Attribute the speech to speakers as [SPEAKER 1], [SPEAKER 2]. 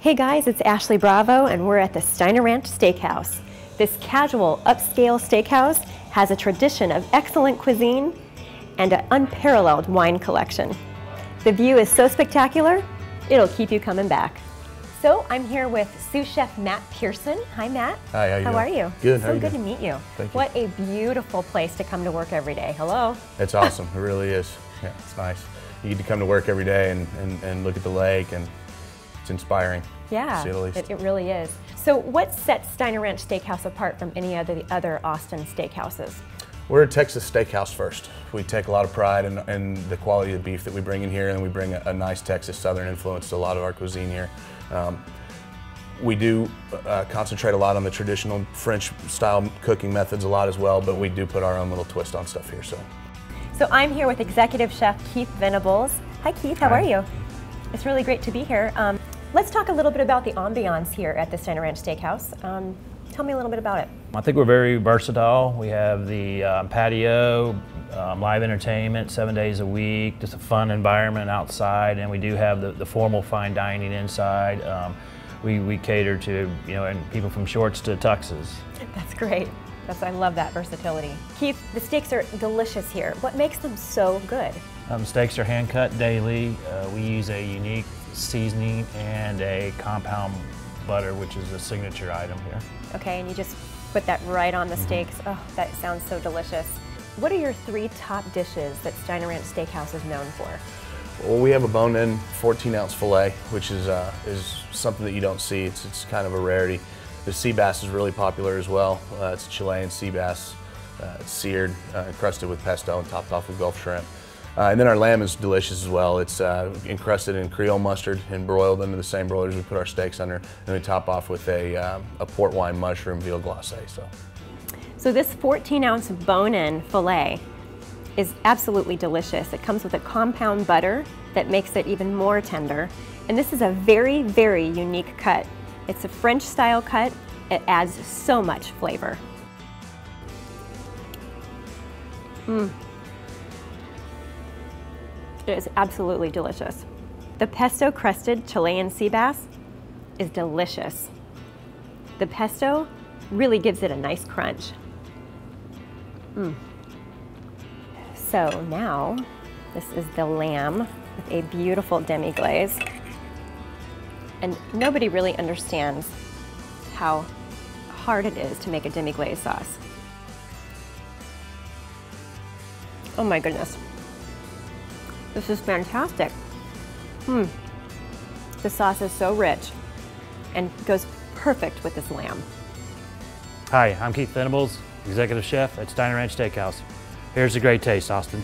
[SPEAKER 1] Hey guys, it's Ashleigh Bravo and we're at the Steiner Ranch Steakhouse. This casual, upscale steakhouse has a tradition of excellent cuisine and an unparalleled wine collection. The view is so spectacular, it'll keep you coming back. So I'm here with sous chef Matt Pearson. Hi Matt.
[SPEAKER 2] Hi, how you
[SPEAKER 1] How
[SPEAKER 2] doing?
[SPEAKER 1] are you?
[SPEAKER 2] Good,
[SPEAKER 1] So good
[SPEAKER 2] doing?
[SPEAKER 1] to meet you.
[SPEAKER 2] Thank you.
[SPEAKER 1] What a beautiful place to come to work every day. Hello.
[SPEAKER 2] It's awesome. It really is. Yeah, it's nice. You get to come to work every day and, and, and look at the lake, and it's inspiring.
[SPEAKER 1] Yeah,
[SPEAKER 2] to say the least.
[SPEAKER 1] It, it really is. So what sets Steiner Ranch Steakhouse apart from any other the other Austin steakhouses?
[SPEAKER 2] We're a Texas steakhouse first. We take a lot of pride in, in the quality of beef that we bring in here, and we bring a, a nice Texas Southern influence to a lot of our cuisine here. Um, we do uh, concentrate a lot on the traditional French style cooking methods a lot as well, but we do put our own little twist on stuff here. So
[SPEAKER 1] So I'm here with Executive Chef Keith Venables. Hi Keith, how
[SPEAKER 3] Hi.
[SPEAKER 1] are you? It's really great to be here. Um, let's talk a little bit about the ambiance here at the Steiner Ranch Steakhouse. Um, tell me a little bit about it.
[SPEAKER 3] I think we're very versatile. We have the um, patio, um, live entertainment seven days a week, just a fun environment outside, and we do have the, the formal fine dining inside. Um, we, we cater to, you know, and people from shorts to tuxes.
[SPEAKER 1] That's great. That's, I love that versatility. Keith, the steaks are delicious here. What makes them so good?
[SPEAKER 3] Um, steaks are hand cut daily. Uh, we use a unique seasoning and a compound butter, which is a signature item here.
[SPEAKER 1] Okay, and you just put that right on the
[SPEAKER 2] Mm-hmm.
[SPEAKER 1] steaks. Oh, that sounds so delicious. What are your three top dishes that Steiner Ranch Steakhouse is known for?
[SPEAKER 2] Well, we have a bone-in 14-ounce fillet, which is uh, is something that you don't see. It's it's kind of a rarity. The sea bass is really popular as well. Uh, it's Chilean sea bass. Uh, seared, uh, encrusted with pesto, and topped off with Gulf shrimp. Uh, and then our lamb is delicious as well. It's uh, encrusted in Creole mustard and broiled under the same broilers we put our steaks under, and we top off with a, uh, a port wine mushroom veal glacé. So.
[SPEAKER 1] So this 14 ounce bone-in filet is absolutely delicious. It comes with a compound butter that makes it even more tender. And this is a very, very unique cut. It's a French style cut. It adds so much flavor. Mmm. It is absolutely delicious. The pesto crusted Chilean sea bass is delicious. The pesto really gives it a nice crunch. Mm. So now, this is the lamb with a beautiful demi glaze. And nobody really understands how hard it is to make a demi glaze sauce. Oh my goodness. This is fantastic. Hmm. The sauce is so rich and goes perfect with this lamb.
[SPEAKER 3] Hi, I'm Keith Venables, Executive Chef at Steiner Ranch Steakhouse. Here's a great taste, Austin.